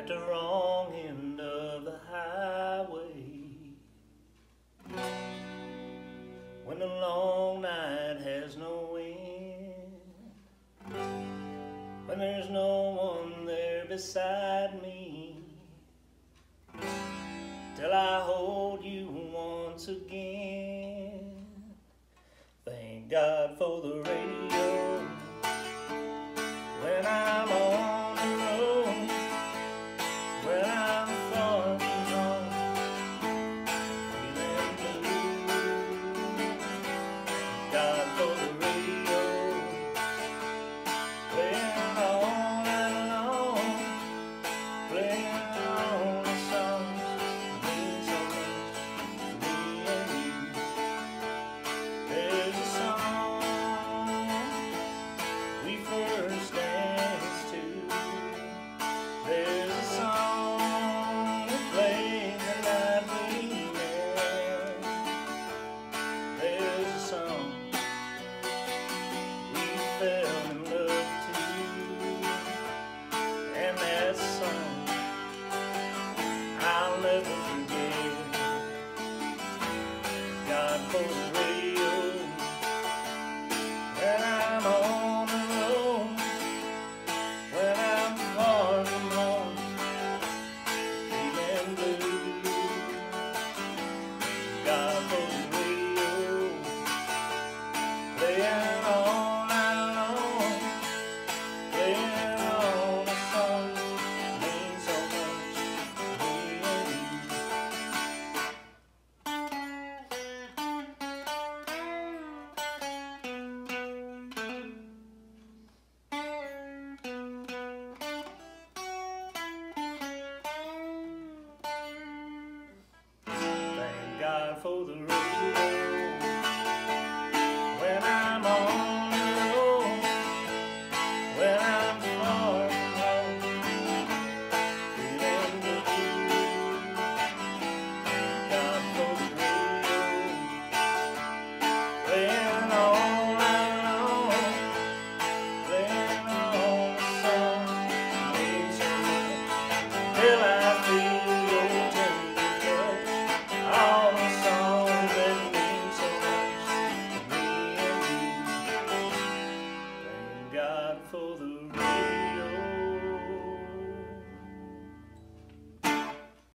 at the wrong end of the highway. When the long night has no end, when there's no one there beside me, till I hold you once again. Thank God for the God cold for the road.